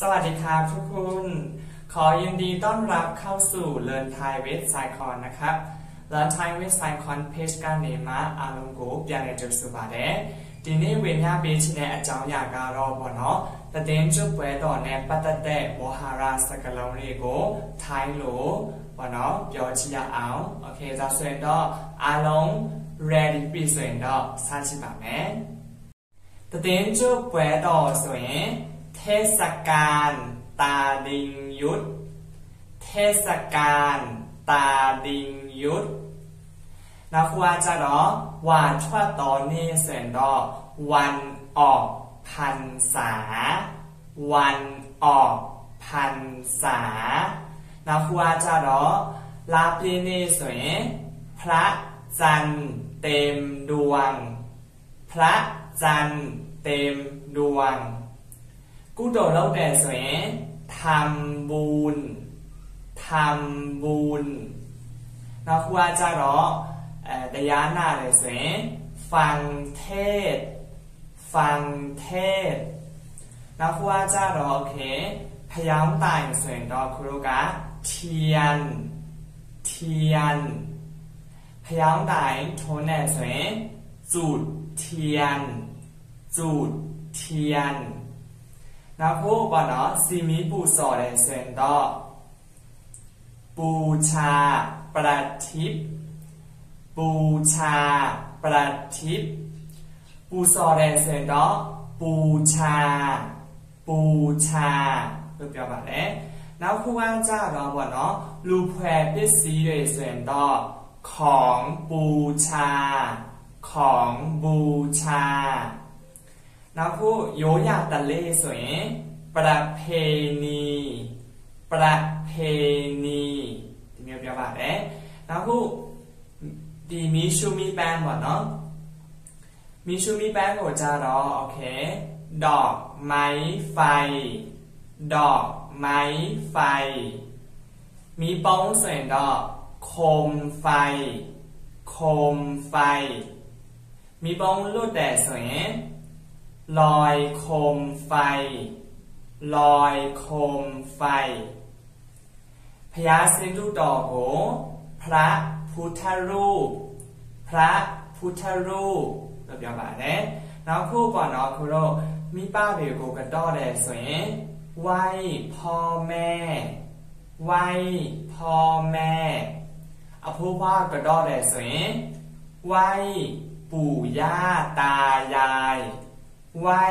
สวัสดีครับทุกคน ขอยินดีต้อนรับเข้าสู่ Learn Thai with Saikon นะครับ Learn Thai with Saikon เพจการเนมาอารมณ์ကိုပြန်လည်ကြိုဆိုပါတယ်ဒီနေ့ဝင်ရပေးချင်တဲ့အကြောင်းအရာကတော့ပေါ့နော်တည်င်းကျွပွဲတော်နဲ့ပတ်သက်တဲ့ဝဟာရစကားလုံးတွေကိုထိုင်းလို့ပေါ့နော်ပြောကြည့်ရအောင်โอเคဒါဆိုရင်တော့အားလုံး ready ပြီဆိုရင်တော့စကြည့်ပါမယ်တည်င်းကျွပွဲတော်ဆိုရင် เทศกาลตาดิงยุทธ เทศกาลตาดิงยุทธนะครูอาจารย์ว่าช่วตอนนี้เสียงดอวันออกพรรษา วันออกพรรษานะครูอาจารย์ลาปีนี้สวยพระจันทร์เต็มดวง พระจันทร์เต็มดวง ကုသိုလ်လုပ်တယ်ဆိုရင်ทำบุญทำบุญနောက်ခုကကြတော့အဲတရားနာတယ်ဆိုရင်ฟังเทศฟังเทศနောက်ခုကကြတော့โอเคพยามတိုင်ဆိုရင်တော့ครูကเทียนเทียนพยามတိုင်ထုံးတယ်ဆိုရင်จุดเทียนจุดเทียน 然后把那西米布索的选到布查布拉提布查布拉提布索的选到布查布查都表白嘞。然后万家然后呢，路牌必须的选到ของบูชาของบูชา 然后有雅的泪水，ประเพณีประเพณีที่มีประวัติเอ๊ะ然后ดีมีชูมีแปงหมดเนาะมีชูมีแปงโจารอโอเค ดอกไม้ไฟ ดอกไม้ไฟ มีป้องสวยดอกโคมไฟ โคมไฟ มีป้องลูดแต่สวย ลอยโคมไฟ ลอยโคมไฟ พยาศิรุดอกโหพระพุทธรูป พระพุทธรูปเราเดียวมาเนี่น้องคู่ก่อนน้องคู่โรมีป้าเบลโกกันดอแดสวยไหวพ่อแม่ ไหวพ่อแม่อาพูว่ากระดอแดสวยไหวปู่ย่าตายาย ไหว้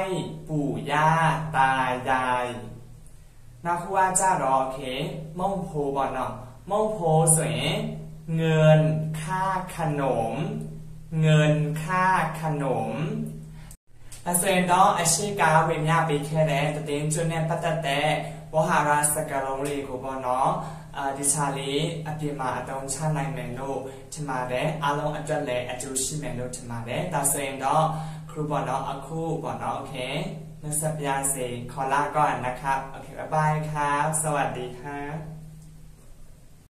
ปู่ย่าตายายနောက်ခုကကြတော့โอเคမုံဖိုးပေါ့နော်မုံဖိုးဆိုရင်เงินค่าขนม เงินค่าขนมအဲဆိုရင်တော့အရှိကဝင်ရပေးခဲ့တဲ့တည်င်းကျွန်းနဲ့ပတ်သက်တဲ့ဝဟာရစကားလုံးလေးကိုပေါ့နော်အာဒီစာလေးအပြင်မှာအသုံးချနိုင်မယ်လို့ထင်ပါတယ်အားလုံးအတွက်လည်းအကျိုးရှိမယ်လို့ထင်ပါတယ်ဒါဆိုရင်တော့ รูบอกน้องเอาคู่บอกน้องโอเคนักสัปยาเสขอลาก่อนนะครับ โอเค บ๊ายบายครับ สวัสดีครับ